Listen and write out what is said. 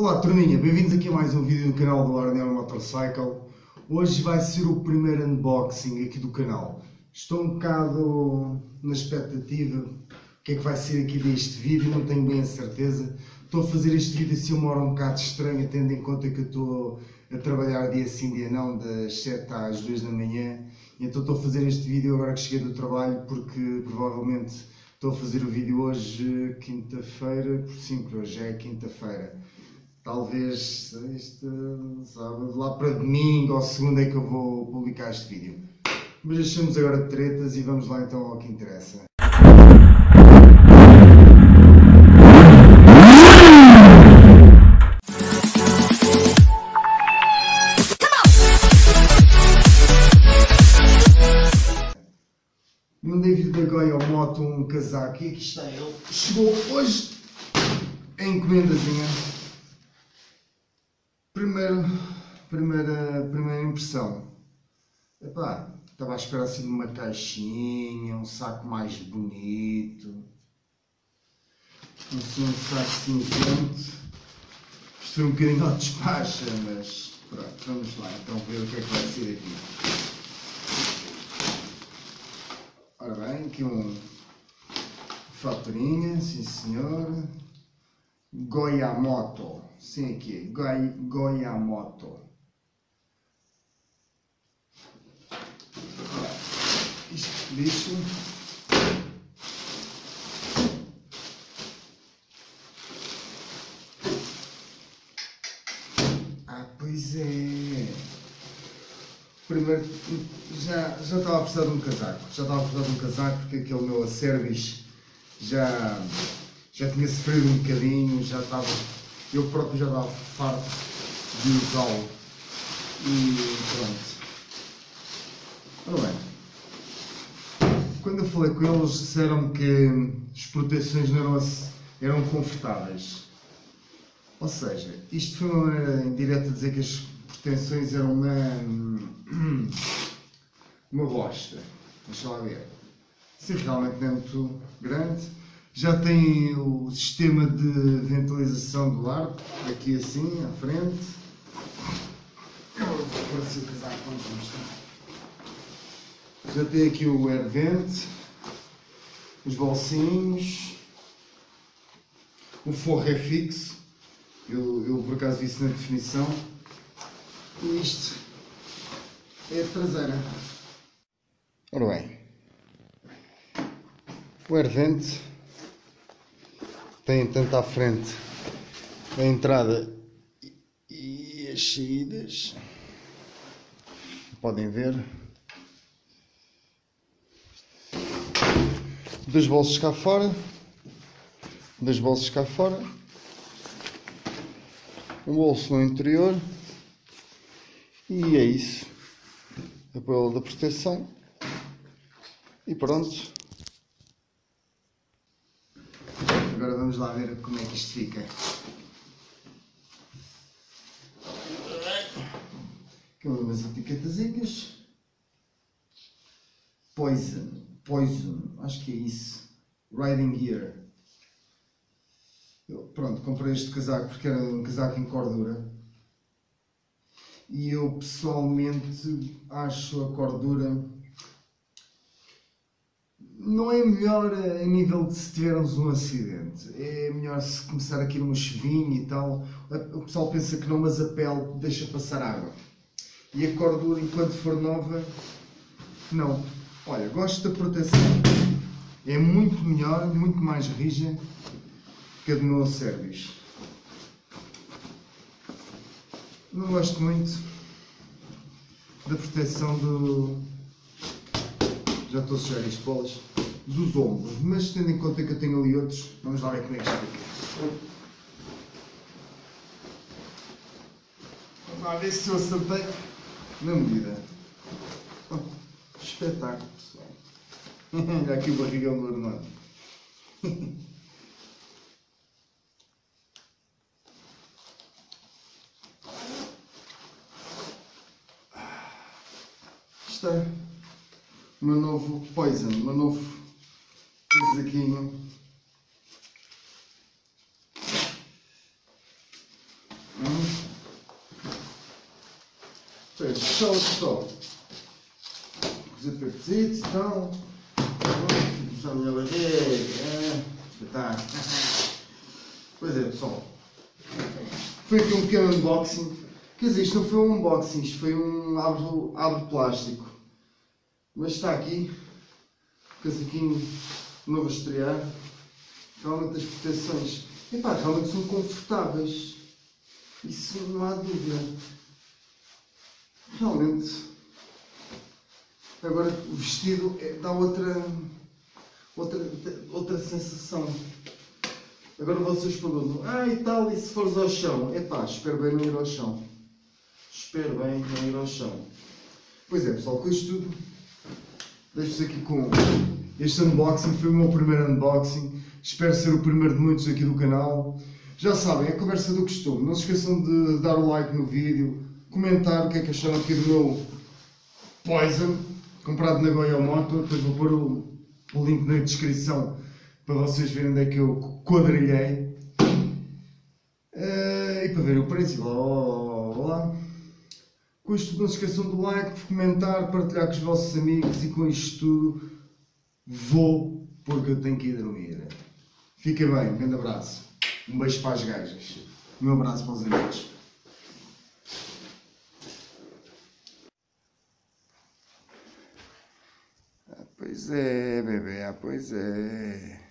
Olá turminha, bem-vindos aqui a mais um vídeo do canal do Arnel Motorcycle. Hoje vai ser o primeiro unboxing aqui do canal. Estou um bocado na expectativa o que é que vai ser aqui deste vídeo, não tenho bem a certeza. Estou a fazer este vídeo assim uma hora um bocado estranha, tendo em conta que eu estou a trabalhar dia sim, dia não, das 7 às 2 da manhã. Então estou a fazer este vídeo agora que cheguei do trabalho, porque provavelmente estou a fazer o vídeo hoje, quinta-feira, por sim, hoje é quinta-feira talvez este sábado, lá para domingo ou segunda é que eu vou publicar este vídeo. Mas deixamos agora de tretas e vamos lá então ao que interessa. Mandei vir da Goia ao moto um casaco e aqui está ele. Chegou hoje a encomendazinha Primeiro, primeira, primeira impressão. Epá, estava à espera assim de uma caixinha, um saco mais bonito. Assim, um saco cinzento. Foi um bocadinho ao despacha, mas pronto, vamos lá então ver o que é que vai ser aqui. Ora bem, aqui um faturinha, sim senhor. Goiamoto. Sim, aqui. Goi. Isto bicho. Ah, pois é. Primeiro, já, já estava a precisar de um casaco. Já estava a precisar de um casaco porque aquele meu service já já tinha sofrido um bocadinho, já estava, eu próprio já estava farto de usá-lo. E pronto. Ora bem, quando eu falei com eles, disseram que as proteções não eram, eram confortáveis. Ou seja, isto foi uma maneira indireta de dizer que as proteções eram uma, uma bosta. Deixa lá ver. Se realmente não é muito grande, já tem o sistema de ventilização do ar, aqui assim, à frente. Já tem aqui o air vent, os bolsinhos, o forro é fixo, eu, eu por acaso vi isso na definição. E isto é a traseira. Ora bem, o air vent tem tanto à frente a entrada e as saídas. Podem ver. Dois bolsos cá fora. Dois bolsos cá fora. Um bolso no interior. E é isso. Apoio da proteção. E pronto. Agora vamos lá ver como é que isto fica. Aqui umas etiquetazinhas. Poison. Poison. Acho que é isso. Riding Gear. Eu, pronto, comprei este casaco porque era um casaco em cordura. E eu pessoalmente acho a cordura não é melhor a nível de se tivermos um acidente. É melhor se começar aqui num chuvinho e tal. O pessoal pensa que não, mas a pele deixa passar água. E a cordura, enquanto for nova, não. Olha, gosto da proteção. É muito melhor, muito mais rija que a do meu serviço. Não gosto muito da proteção do, já estou a sujar as bolas, dos ombros, mas tendo em conta que eu tenho ali outros, vamos lá ver como é que está aqui. Vamos lá ver se eu acertei na medida. Oh, espetáculo, pessoal. Olha aqui o barrigão do Armando. Está o meu novo Poison, o meu novo Zequinho. Hum. pessoal, pessoal. Os apetites estão. Puxar a minha barriga. Espetáculo. Pois é, pessoal. Foi aqui um pequeno unboxing. Quer dizer, isto não foi um unboxing, isto foi um abro, abro plástico. Mas está aqui. Casaquinho novo a estrear. Realmente as proteções. Epá, realmente são confortáveis. Isso não há dúvida. Realmente. Agora o vestido é- dá outra, outra, outra sensação. Agora vocês perguntam, ah e tal, e se fores ao chão? Epá, espero bem não ir ao chão. Espero bem não ir ao chão. Pois é, pessoal, com isto tudo, deixo-vos aqui com este unboxing. Foi o meu primeiro unboxing. Espero ser o primeiro de muitos aqui do canal. Já sabem, é a conversa do costume. Não se esqueçam de dar o like no vídeo, comentar o que é que acharam aqui do meu Poison, comprado na Goya Moto. Depois vou pôr o, o link na descrição para vocês verem onde é que eu quadrilhei. Eh, e para ver o preço. blá. Com isto não se esqueçam do like, comentar, partilhar com os vossos amigos e com isto tudo vou porque eu tenho que ir dormir. Fiquem bem, um grande abraço. Um beijo para as gajas. Um abraço para os amigos. Ah, pois é, bebê, ah, pois é.